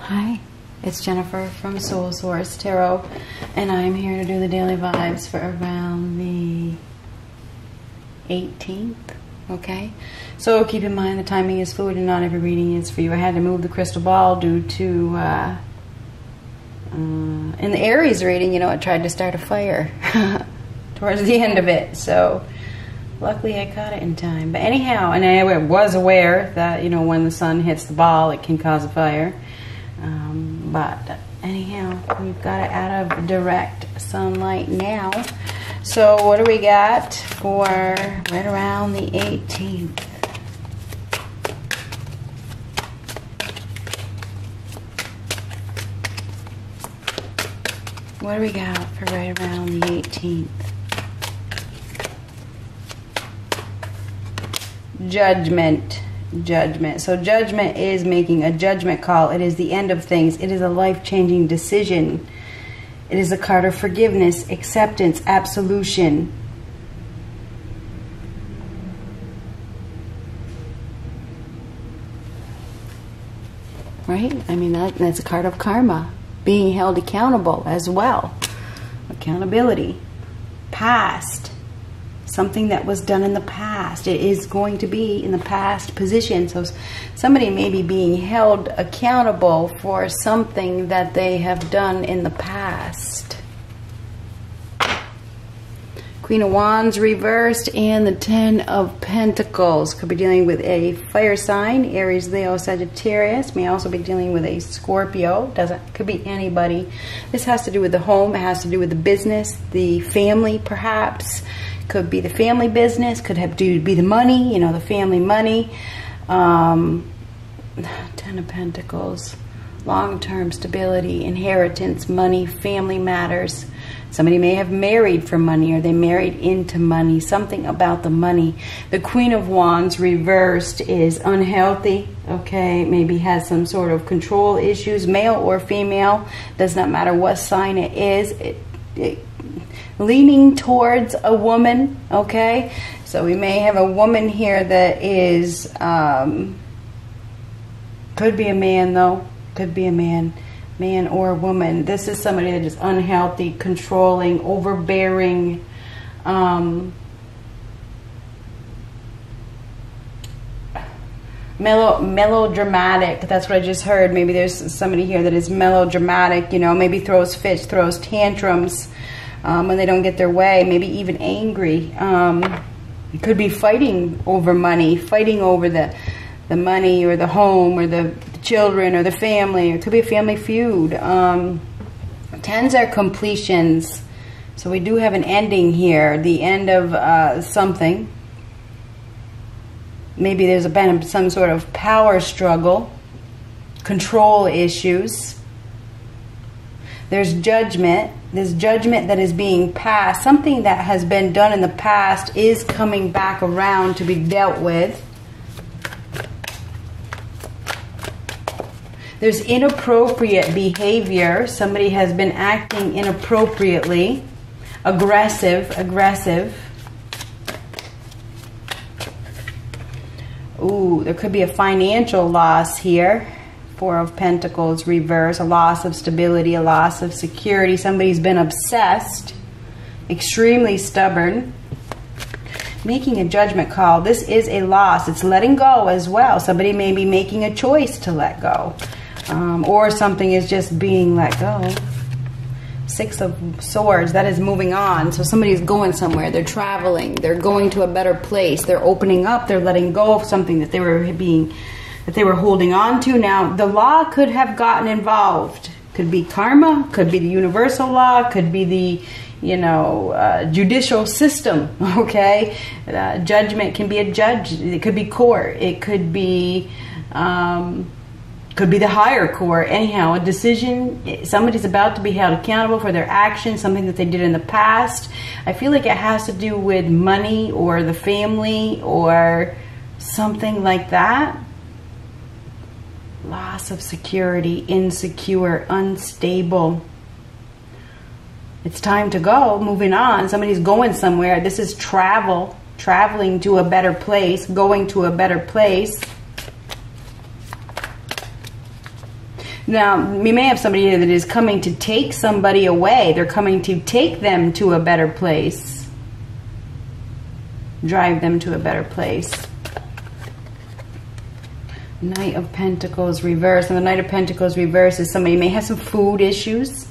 Hi, it's Jennifer from Soul Source Tarot, and I'm here to do the daily vibes for around the 18th. Okay, so keep in mind the timing is fluid and not every reading is for you. I had to move the crystal ball due to uh, uh, in the Aries reading, you know, it tried to start a fire towards the end of it. So luckily, I caught it in time. But anyhow, and I was aware that you know when the sun hits the ball, it can cause a fire. Um, but anyhow, we've got it out of direct sunlight now. So what do we got for right around the 18th? What do we got for right around the 18th? Judgment. Judgment. So, judgment is making a judgment call. It is the end of things. It is a life changing decision. It is a card of forgiveness, acceptance, absolution. Right? I mean, that, that's a card of karma, being held accountable as well. Accountability. Past. Something that was done in the past. It is going to be in the past position. So somebody may be being held accountable for something that they have done in the past. Queen of Wands reversed and the Ten of Pentacles. Could be dealing with a fire sign, Aries, Leo, Sagittarius. May also be dealing with a Scorpio. Doesn't could be anybody. This has to do with the home. It has to do with the business, the family, perhaps. Could be the family business. Could have to be the money. You know, the family money. Um, Ten of Pentacles. Long-term stability, inheritance, money, family matters. Somebody may have married for money or they married into money, something about the money. The Queen of Wands reversed is unhealthy, okay? Maybe has some sort of control issues, male or female, does not matter what sign it is. It, it, leaning towards a woman, okay? So we may have a woman here that is, um, could be a man though, could be a man man or a woman. This is somebody that is unhealthy, controlling, overbearing. Um, mellow, melodramatic. That's what I just heard. Maybe there's somebody here that is melodramatic. You know, maybe throws fits, throws tantrums um, when they don't get their way. Maybe even angry. Um, could be fighting over money, fighting over the the money or the home or the children or the family. It could be a family feud. Um, tens are completions. So we do have an ending here, the end of uh, something. Maybe there's been some sort of power struggle, control issues. There's judgment. There's judgment that is being passed. Something that has been done in the past is coming back around to be dealt with. There's inappropriate behavior. Somebody has been acting inappropriately, aggressive, aggressive. Ooh, there could be a financial loss here. Four of Pentacles reverse, a loss of stability, a loss of security. Somebody's been obsessed, extremely stubborn, making a judgment call. This is a loss. It's letting go as well. Somebody may be making a choice to let go um, or something is just being let go. Six of Swords, that is moving on. So somebody's going somewhere. They're traveling. They're going to a better place. They're opening up. They're letting go of something that they were being, that they were holding on to. Now, the law could have gotten involved. Could be karma. Could be the universal law. Could be the, you know, uh, judicial system. Okay, uh, judgment can be a judge. It could be court. It could be. Um, could be the higher court. Anyhow, a decision, somebody's about to be held accountable for their actions, something that they did in the past. I feel like it has to do with money or the family or something like that. Loss of security, insecure, unstable. It's time to go, moving on. Somebody's going somewhere. This is travel, traveling to a better place, going to a better place Now, we may have somebody here that is coming to take somebody away. They're coming to take them to a better place, drive them to a better place. Knight of Pentacles reverse. And the Knight of Pentacles reverse is somebody may have some food issues.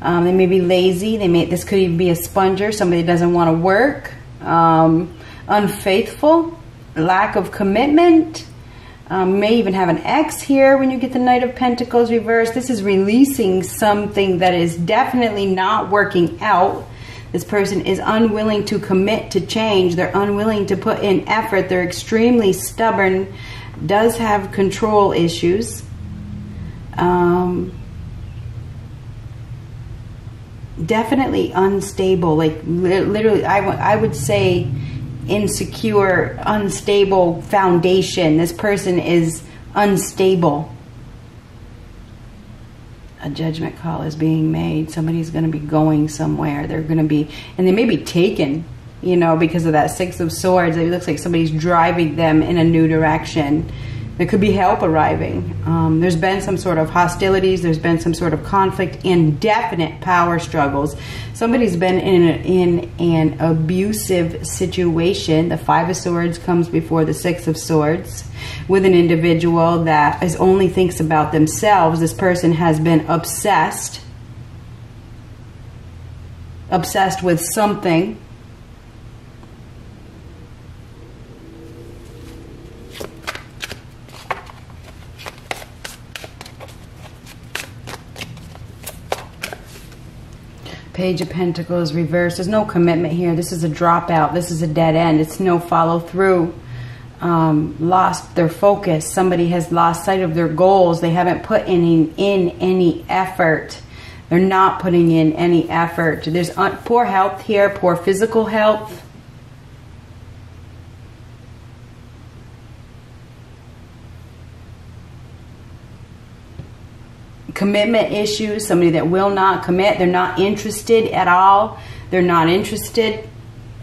Um, they may be lazy. They may. This could even be a sponger. Somebody doesn't want to work. Um, unfaithful. Lack of commitment. Um, may even have an X here when you get the Knight of Pentacles reverse. This is releasing something that is definitely not working out. This person is unwilling to commit to change. They're unwilling to put in effort. They're extremely stubborn does have control issues. Um, definitely unstable. Like li literally, I, I would say insecure, unstable foundation. This person is unstable. A judgment call is being made. Somebody's going to be going somewhere. They're going to be, and they may be taken you know, because of that Six of Swords. It looks like somebody's driving them in a new direction. There could be help arriving. Um, there's been some sort of hostilities. There's been some sort of conflict, indefinite power struggles. Somebody's been in, in an abusive situation. The Five of Swords comes before the Six of Swords with an individual that is only thinks about themselves. This person has been obsessed, obsessed with something Page of Pentacles reversed. There's no commitment here. This is a dropout. This is a dead end. It's no follow through. Um, lost their focus. Somebody has lost sight of their goals. They haven't put in, in any effort. They're not putting in any effort. There's poor health here, poor physical health. Commitment issues, somebody that will not commit, they're not interested at all, they're not interested.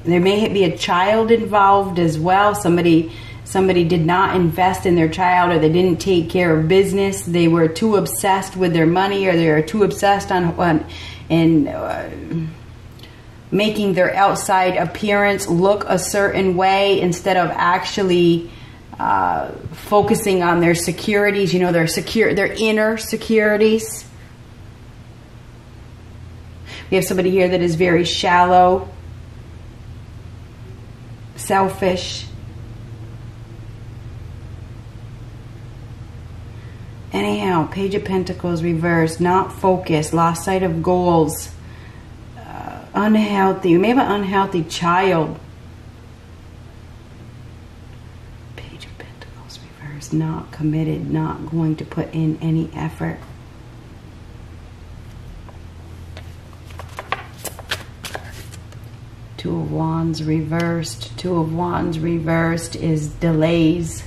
There may be a child involved as well, somebody somebody did not invest in their child or they didn't take care of business, they were too obsessed with their money or they were too obsessed on, on in uh, making their outside appearance look a certain way instead of actually uh, focusing on their securities, you know, their secure, their inner securities. We have somebody here that is very shallow, selfish. Anyhow, Page of Pentacles reversed, not focused, lost sight of goals, uh, unhealthy. You may have an unhealthy child not committed, not going to put in any effort. Two of Wands reversed. Two of Wands reversed is delays,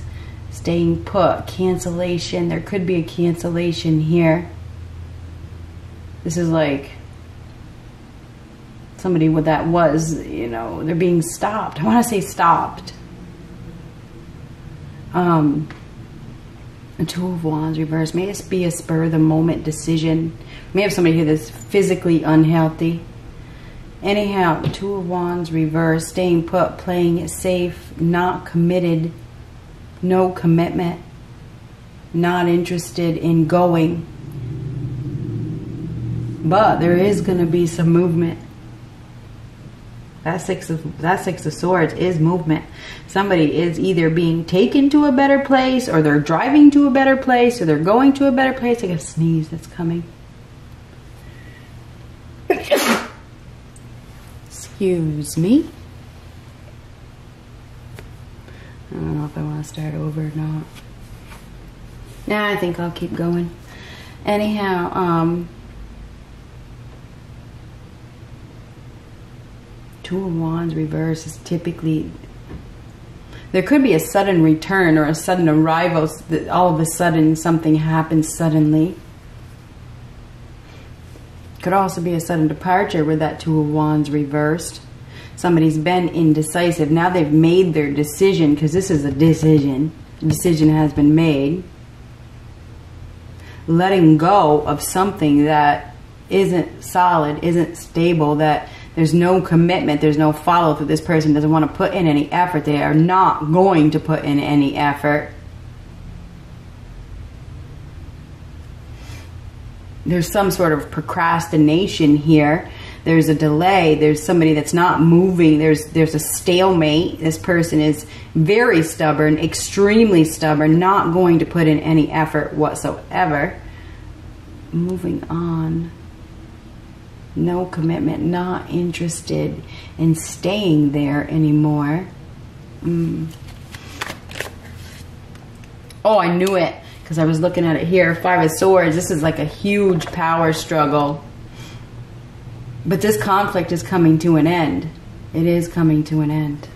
staying put, cancellation. There could be a cancellation here. This is like somebody what that was, you know, they're being stopped. I want to say stopped. Um, Two of Wands reversed. May this be a spur of the moment decision. May have somebody here that's physically unhealthy. Anyhow, Two of Wands reversed. Staying put, playing it safe, not committed, no commitment, not interested in going. But there is going to be some movement. That six of that six of swords is movement. Somebody is either being taken to a better place, or they're driving to a better place, or they're going to a better place. I got a sneeze that's coming. Excuse me. I don't know if I want to start over or not. Nah, I think I'll keep going. Anyhow, um, Two of Wands reverse is typically there could be a sudden return or a sudden arrival. All of a sudden, something happens suddenly. Could also be a sudden departure with that Two of Wands reversed. Somebody's been indecisive. Now they've made their decision because this is a decision. Decision has been made. letting go of something that isn't solid, isn't stable, that there's no commitment, there's no follow through. This person doesn't want to put in any effort. They are not going to put in any effort. There's some sort of procrastination here. There's a delay. There's somebody that's not moving. There's there's a stalemate. This person is very stubborn, extremely stubborn, not going to put in any effort whatsoever. Moving on no commitment, not interested in staying there anymore. Mm. Oh, I knew it because I was looking at it here. Five of Swords. This is like a huge power struggle. But this conflict is coming to an end. It is coming to an end.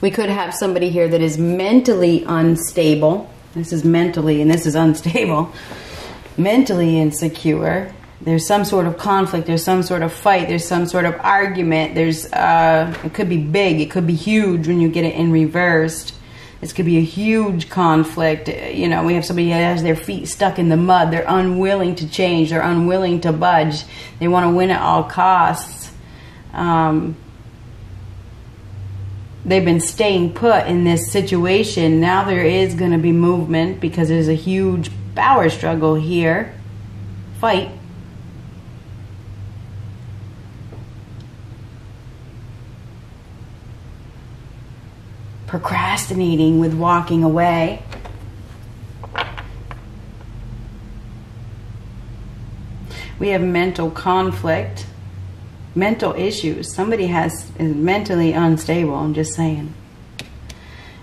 We could have somebody here that is mentally unstable. This is mentally, and this is unstable. Mentally insecure there's some sort of conflict, there's some sort of fight, there's some sort of argument, there's uh, it could be big, it could be huge when you get it in reversed. This could be a huge conflict. You know, we have somebody that has their feet stuck in the mud. They're unwilling to change. They're unwilling to budge. They want to win at all costs. Um, they've been staying put in this situation. Now there is going to be movement because there's a huge power struggle here. Fight. Procrastinating with walking away. We have mental conflict, mental issues. Somebody has is mentally unstable. I'm just saying.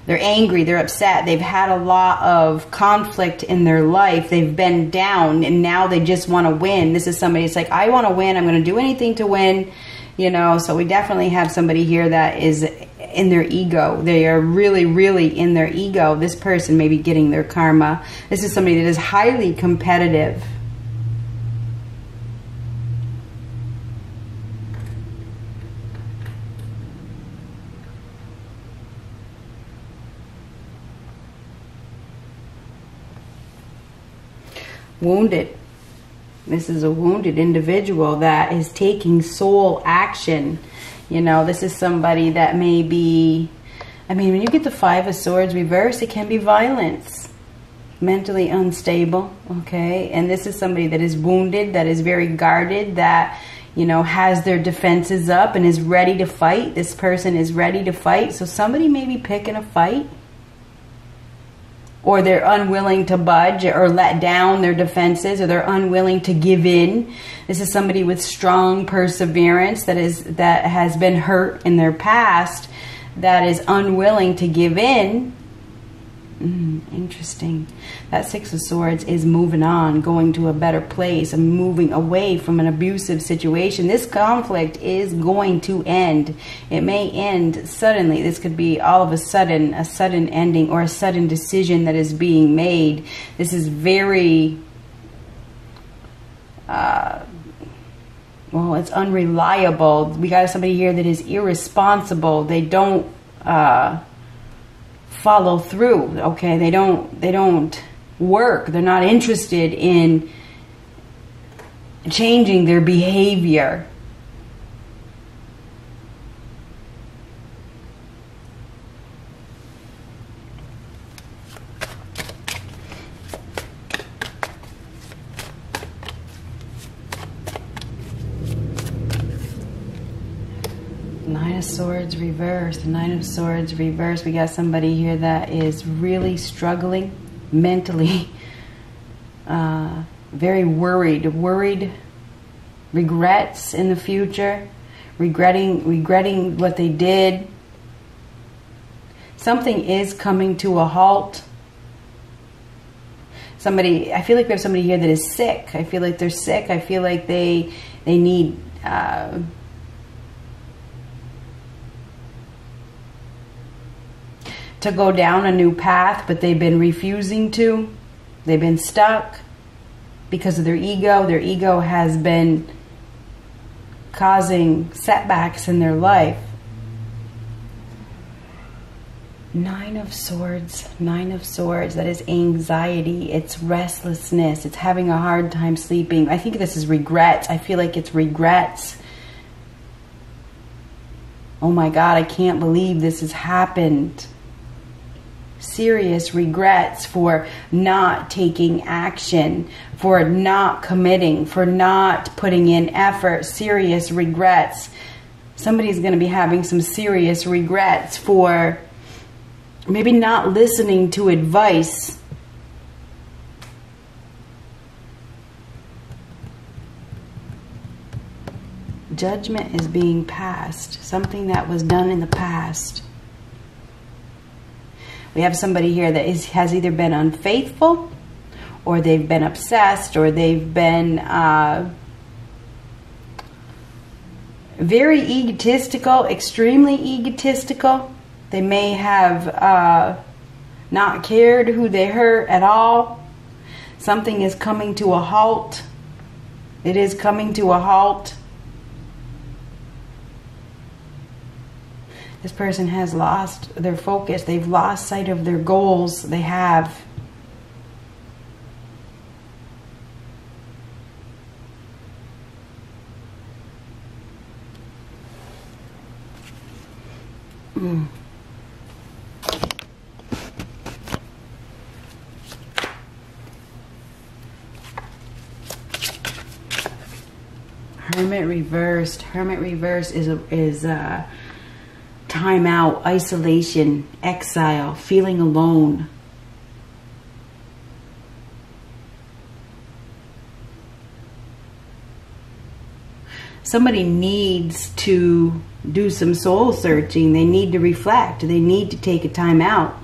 They're angry, they're upset, they've had a lot of conflict in their life, they've been down, and now they just want to win. This is somebody that's like, I want to win, I'm going to do anything to win, you know. So we definitely have somebody here that is in their ego. They are really, really in their ego. This person may be getting their karma. This is somebody that is highly competitive. Wounded. This is a wounded individual that is taking soul action you know, this is somebody that may be, I mean, when you get the Five of Swords reversed, it can be violence, mentally unstable, okay? And this is somebody that is wounded, that is very guarded, that, you know, has their defenses up and is ready to fight. This person is ready to fight. So somebody may be picking a fight or they're unwilling to budge or let down their defenses or they're unwilling to give in. This is somebody with strong perseverance that is that has been hurt in their past that is unwilling to give in Mm, interesting. That Six of Swords is moving on, going to a better place, and moving away from an abusive situation. This conflict is going to end. It may end suddenly. This could be all of a sudden, a sudden ending or a sudden decision that is being made. This is very, uh, well, it's unreliable. We got somebody here that is irresponsible. They don't, uh, follow through okay? They don't they don't work. They're not interested in changing their behavior of Swords reversed. Nine of Swords reversed. We got somebody here that is really struggling mentally. Uh, very worried. Worried. Regrets in the future. Regretting, regretting what they did. Something is coming to a halt. Somebody, I feel like we have somebody here that is sick. I feel like they're sick. I feel like they, they need... Uh, to go down a new path, but they've been refusing to. They've been stuck because of their ego. Their ego has been causing setbacks in their life. Nine of Swords, Nine of Swords, that is anxiety, it's restlessness, it's having a hard time sleeping. I think this is regrets. I feel like it's regrets. Oh my God, I can't believe this has happened. Serious regrets for not taking action, for not committing, for not putting in effort. Serious regrets. Somebody's going to be having some serious regrets for maybe not listening to advice. Judgment is being passed, something that was done in the past. We have somebody here that is, has either been unfaithful, or they've been obsessed, or they've been uh, very egotistical, extremely egotistical they may have uh, not cared who they hurt at all. Something is coming to a halt. It is coming to a halt. This person has lost their focus. They've lost sight of their goals. They have. Mm. Hermit reversed. Hermit reversed is a, is a time out, isolation, exile, feeling alone. Somebody needs to do some soul searching. They need to reflect. They need to take a time out.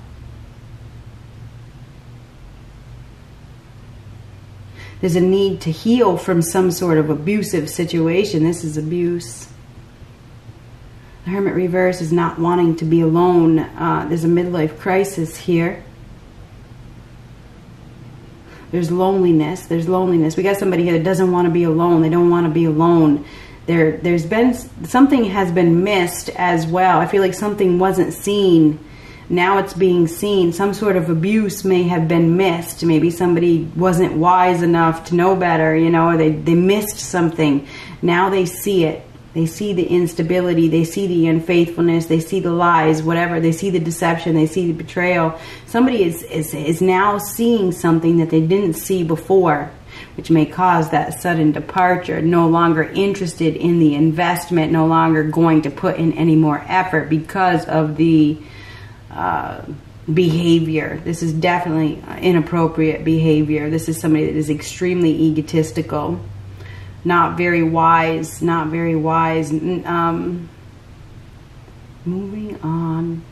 there's a need to heal from some sort of abusive situation. This is abuse. Hermit Reverse is not wanting to be alone. Uh, there's a midlife crisis here. There's loneliness. There's loneliness. We got somebody here that doesn't want to be alone. They don't want to be alone. There, there's been something has been missed as well. I feel like something wasn't seen now it's being seen. Some sort of abuse may have been missed. Maybe somebody wasn't wise enough to know better, you know, or they, they missed something. Now they see it. They see the instability. They see the unfaithfulness. They see the lies, whatever. They see the deception. They see the betrayal. Somebody is, is, is now seeing something that they didn't see before which may cause that sudden departure, no longer interested in the investment, no longer going to put in any more effort because of the uh, behavior. This is definitely inappropriate behavior. This is somebody that is extremely egotistical, not very wise, not very wise. Um, moving on,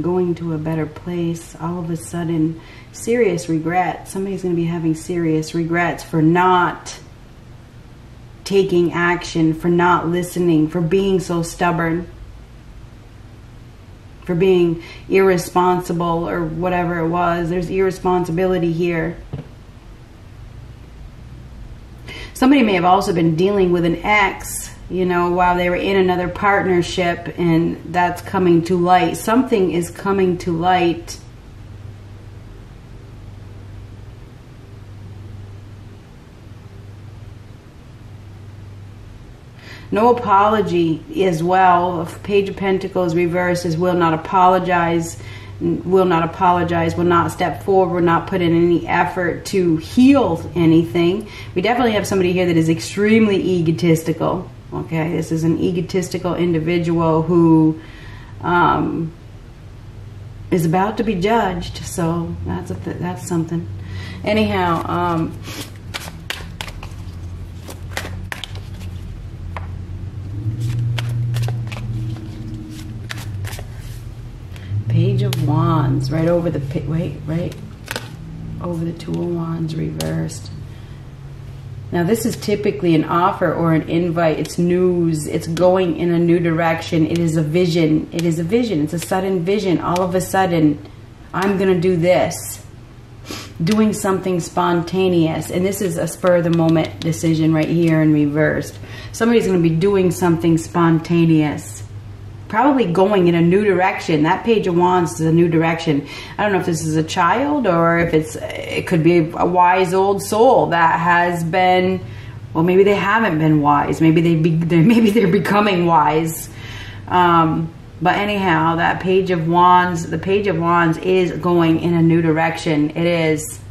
going to a better place, all of a sudden, serious regret. Somebody's going to be having serious regrets for not taking action, for not listening, for being so stubborn for being irresponsible or whatever it was. There's irresponsibility here. Somebody may have also been dealing with an ex, you know, while they were in another partnership, and that's coming to light. Something is coming to light No apology as well. Page of Pentacles reverse is will not apologize, will not apologize, will not step forward, will not put in any effort to heal anything. We definitely have somebody here that is extremely egotistical. Okay, this is an egotistical individual who um, is about to be judged. So that's a th that's something. Anyhow, um, Page of Wands, right over the, wait, right over the Two of Wands reversed. Now this is typically an offer or an invite. It's news. It's going in a new direction. It is a vision. It is a vision. It's a sudden vision. All of a sudden, I'm going to do this. Doing something spontaneous. And this is a spur of the moment decision right here in reversed. Somebody's going to be doing something spontaneous probably going in a new direction. That page of wands is a new direction. I don't know if this is a child or if it's it could be a wise old soul that has been well maybe they haven't been wise. Maybe they be, they're, maybe they're becoming wise. Um, but anyhow, that page of wands, the page of wands is going in a new direction. It is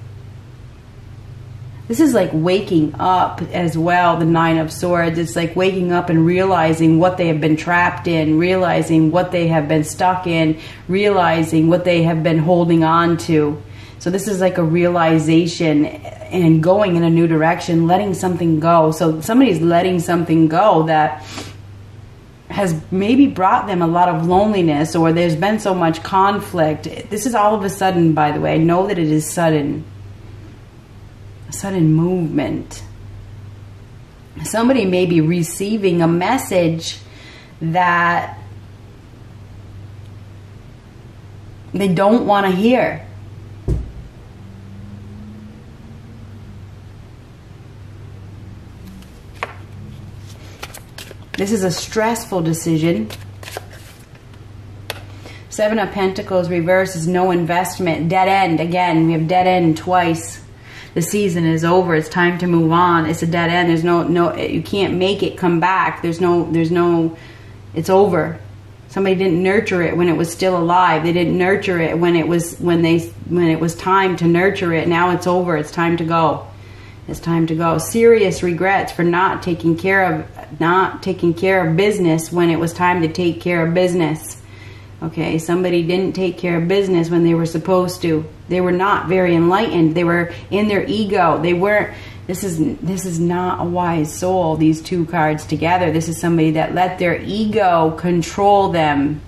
this is like waking up as well the nine of swords. It's like waking up and realizing what they have been trapped in realizing what they have been stuck in realizing what they have been holding on to. So this is like a realization and going in a new direction letting something go. So somebody's letting something go that has maybe brought them a lot of loneliness or there's been so much conflict. This is all of a sudden by the way. I know that it is sudden sudden movement. Somebody may be receiving a message that they don't want to hear. This is a stressful decision. Seven of Pentacles reverse is no investment. Dead end. Again, we have dead end twice the season is over. It's time to move on. It's a dead end. There's no no you can't make it come back. There's no there's no it's over. Somebody didn't nurture it when it was still alive. They didn't nurture it when it was when they when it was time to nurture it. Now it's over. It's time to go. It's time to go. Serious regrets for not taking care of not taking care of business when it was time to take care of business. Okay, somebody didn't take care of business when they were supposed to. They were not very enlightened. They were in their ego. They weren't this is this is not a wise soul these two cards together. This is somebody that let their ego control them.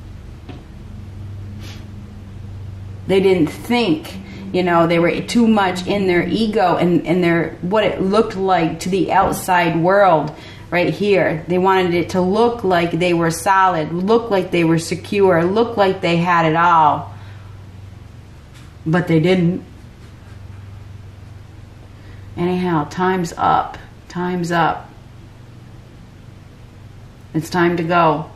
They didn't think you know they were too much in their ego and, and their what it looked like to the outside world right here. They wanted it to look like they were solid, look like they were secure, look like they had it all. But they didn't. Anyhow, time's up. Time's up. It's time to go.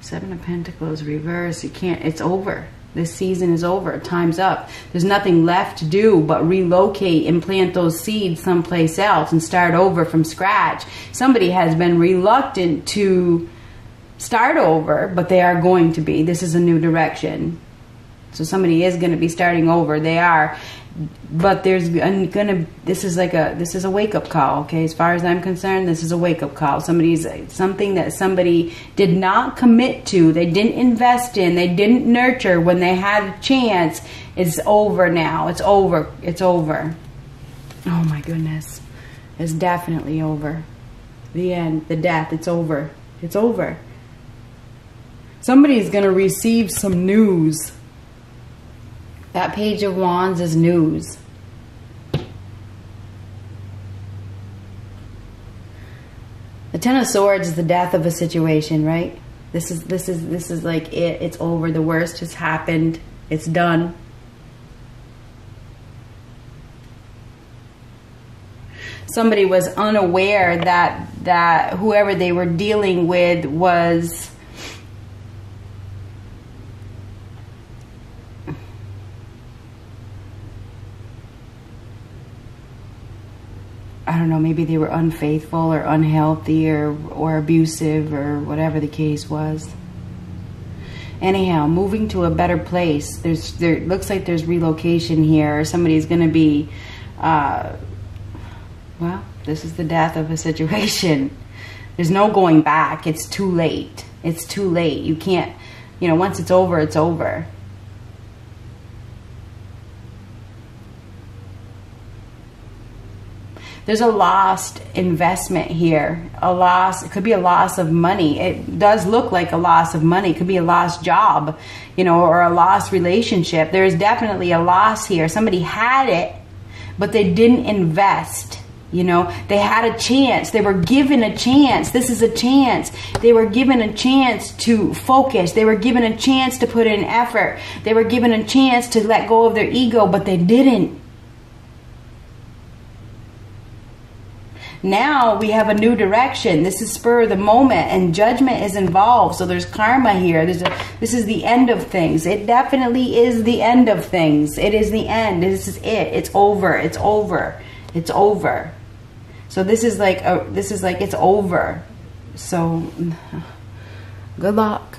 Seven of Pentacles reverse. You can't, it's over. This season is over. Time's up. There's nothing left to do but relocate and plant those seeds someplace else and start over from scratch. Somebody has been reluctant to start over, but they are going to be. This is a new direction. So somebody is going to be starting over. They are but there's gonna this is like a this is a wake up call okay? As far as i'm concerned this is a wake up call somebody's something that somebody did not commit to they didn't invest in they didn't nurture when they had a chance it's over now. It's over. It's over. Oh my goodness. It's definitely over. The end the death it's over. It's over. Somebody's gonna receive some news that page of wands is news. The ten of swords is the death of a situation, right? This is this is this is like it. It's over. The worst has happened. It's done. Somebody was unaware that that whoever they were dealing with was I don't know, maybe they were unfaithful or unhealthy or, or abusive or whatever the case was. Anyhow, moving to a better place. There's there looks like there's relocation here. Or somebody's going to be, uh, well, this is the death of a situation. There's no going back. It's too late. It's too late. You can't, you know, once it's over, it's over. There's a lost investment here. A loss, it could be a loss of money. It does look like a loss of money. It could be a lost job, you know, or a lost relationship. There is definitely a loss here. Somebody had it, but they didn't invest. You know, they had a chance. They were given a chance. This is a chance. They were given a chance to focus. They were given a chance to put in effort. They were given a chance to let go of their ego, but they didn't now we have a new direction. This is spur of the moment, and judgment is involved. So there's karma here. There's a, this is the end of things. It definitely is the end of things. It is the end. This is it. It's over. It's over. It's over. So this is like a, this is like it's over. So good luck.